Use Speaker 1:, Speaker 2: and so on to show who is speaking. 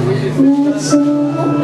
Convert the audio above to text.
Speaker 1: Not so